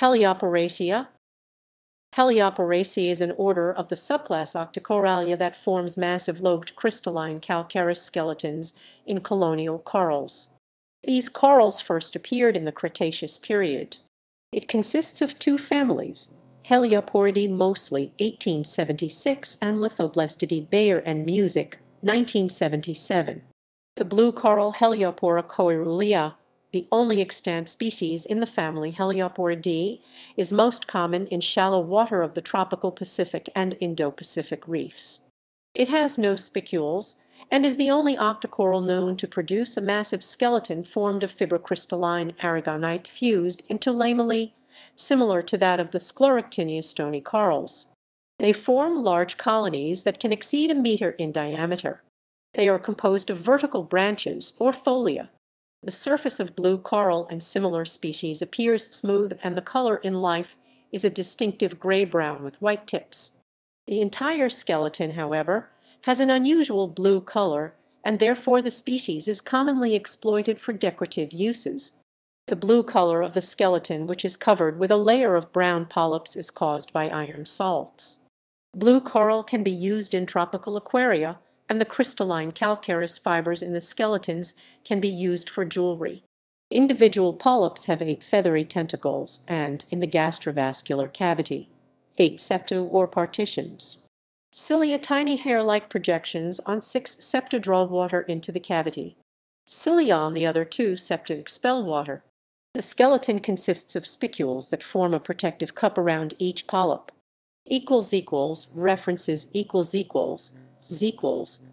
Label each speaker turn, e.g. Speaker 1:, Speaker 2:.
Speaker 1: Helioporacea Helioporacea is an order of the subclass Octocorallia that forms massive lobed crystalline calcareous skeletons in colonial corals. These corals first appeared in the Cretaceous period. It consists of two families, Helioporidae Moseley 1876 and Lithotelestidae Bayer and Muzik 1977. The blue coral Heliopora coerulea the only extant species in the family Helioporidae, is most common in shallow water of the tropical Pacific and Indo-Pacific reefs. It has no spicules and is the only octocoral known to produce a massive skeleton formed of fibrocrystalline aragonite fused into lamellae, similar to that of the Scleractinia stony corals. They form large colonies that can exceed a meter in diameter. They are composed of vertical branches or folia the surface of blue coral and similar species appears smooth and the color in life is a distinctive gray-brown with white tips. The entire skeleton, however, has an unusual blue color and therefore the species is commonly exploited for decorative uses. The blue color of the skeleton which is covered with a layer of brown polyps is caused by iron salts. Blue coral can be used in tropical aquaria and the crystalline calcareous fibers in the skeletons can be used for jewelry. Individual polyps have eight feathery tentacles and, in the gastrovascular cavity, eight septa or partitions. Cilia tiny hair-like projections on six septa draw water into the cavity. Cilia on the other two septa expel water. The skeleton consists of spicules that form a protective cup around each polyp. Equals equals references equals equals equals